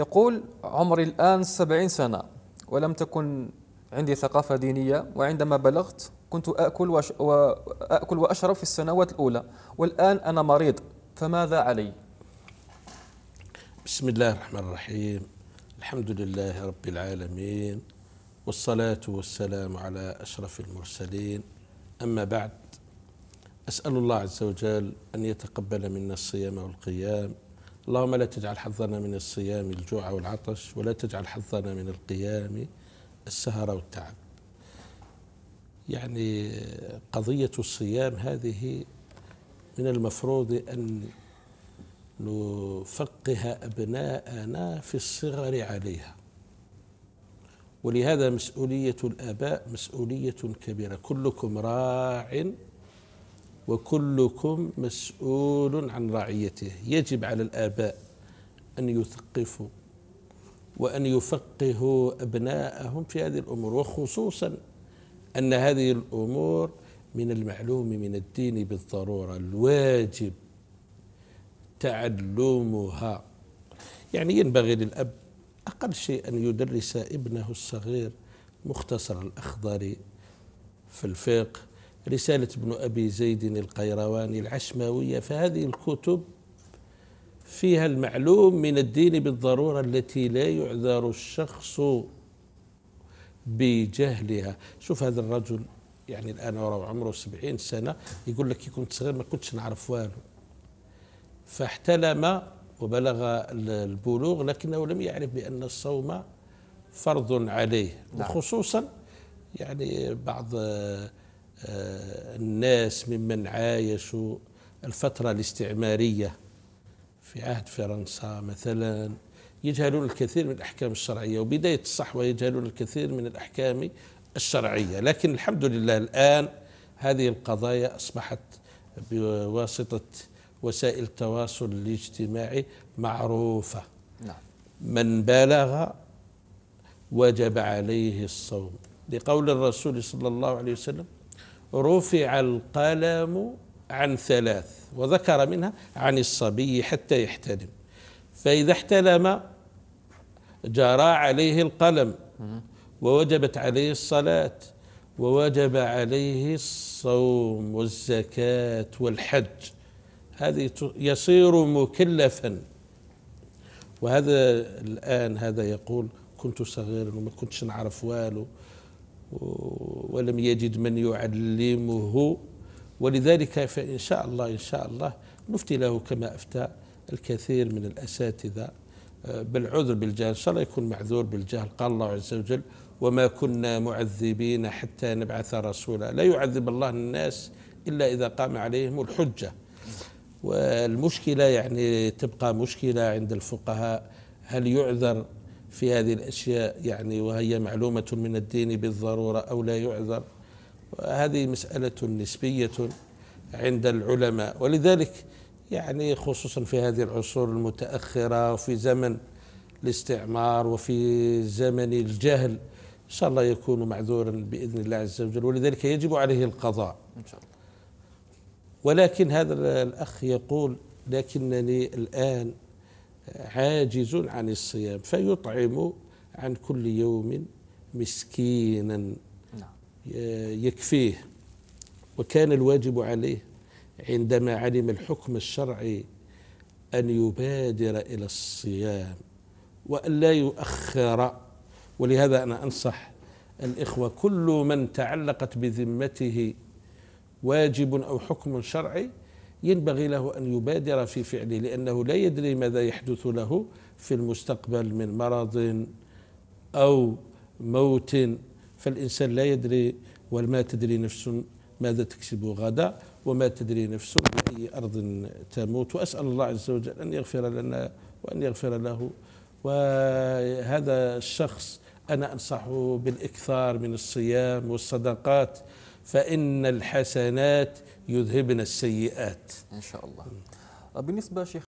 يقول عمري الآن سبعين سنة ولم تكن عندي ثقافة دينية وعندما بلغت كنت آكل, وش وأكل وأشرب في السنوات الأولى والآن أنا مريض فماذا علي؟ بسم الله الرحمن الرحيم الحمد لله رب العالمين والصلاة والسلام على أشرف المرسلين أما بعد أسأل الله عز وجل أن يتقبل منا الصيام والقيام اللهم لا تجعل حظنا من الصيام الجوع والعطش ولا تجعل حظنا من القيام السهر والتعب. يعني قضية الصيام هذه من المفروض أن نفقه أبناءنا في الصغر عليها. ولهذا مسؤولية الآباء مسؤولية كبيرة. كلكم راع وكلكم مسؤول عن رعيته. يجب على الآباء أن يثقفوا وأن يفقهوا أبناءهم في هذه الأمور وخصوصا أن هذه الأمور من المعلوم من الدين بالضرورة. الواجب تعلمها. يعني ينبغي للأب أقل شيء أن يدرس ابنه الصغير مختصر الأخضر في الفقه رسالة ابن أبي زيد القيرواني العشماوية فهذه الكتب فيها المعلوم من الدين بالضرورة التي لا يعذر الشخص بجهلها. شوف هذا الرجل يعني الآن عمره سبعين سنة يقول لك كنت صغير ما كنتش نعرف والو فاحتلم وبلغ البلوغ لكنه لم يعرف بأن الصوم فرض عليه. نعم. وخصوصا يعني بعض الناس ممن عايشوا الفترة الاستعمارية في عهد فرنسا مثلا يجهلون الكثير من الأحكام الشرعية وبداية الصحوة يجهلون الكثير من الأحكام الشرعية. لكن الحمد لله الآن هذه القضايا أصبحت بواسطة وسائل التواصل الاجتماعي معروفة. نعم. من بالغ وجب عليه الصوم. لقول الرسول صلى الله عليه وسلم رفع القلم عن ثلاث وذكر منها عن الصبي حتى يحتلم فإذا احتلم جرى عليه القلم ووجبت عليه الصلاة ووجب عليه الصوم والزكاة والحج. هذه يصير مكلفا. وهذا الآن هذا يقول كنت صغيرا وما كنتش نعرف والو. ولم يجد من يعلمه. ولذلك فإن شاء الله إن شاء الله نفتي له كما أفتى الكثير من الأساتذة. آه، بالعذر بالجهل إن شاء الله يكون معذور بالجهل. قال الله عز وجل وما كنا معذبين حتى نبعث رسولا. لا يعذب الله الناس إلا إذا قام عليهم الحجة. والمشكلة يعني تبقى مشكلة عند الفقهاء. هل يعذر في هذه الأشياء يعني وهي معلومة من الدين بالضرورة أو لا يعذر. هذه مسألة نسبية عند العلماء. ولذلك يعني خصوصا في هذه العصور المتأخرة وفي زمن الاستعمار وفي زمن الجهل إن شاء الله يكون معذورا بإذن الله عز وجل. ولذلك يجب عليه القضاء. إن شاء الله. ولكن هذا الأخ يقول لكنني الآن عاجز عن الصيام فيطعم عن كل يوم مسكينا. نعم. يكفيه. وكان الواجب عليه عندما علم الحكم الشرعي أن يبادر إلى الصيام وأن لا يؤخر. ولهذا أنا أنصح الإخوة كل من تعلقت بذمته واجب أو حكم شرعي ينبغي له أن يبادر في فعله لأنه لا يدري ماذا يحدث له في المستقبل من مرض أو موت. فالإنسان لا يدري وما تدري نفس ماذا تكسب غدا وما تدري نفس بأي أرض تموت. وأسأل الله عز وجل أن يغفر لنا وأن يغفر له. وهذا الشخص أنا أنصحه بالإكثار من الصيام والصدقات. فإن الحسنات يذهبن السيئات. إن شاء الله. بالنسبة شيخ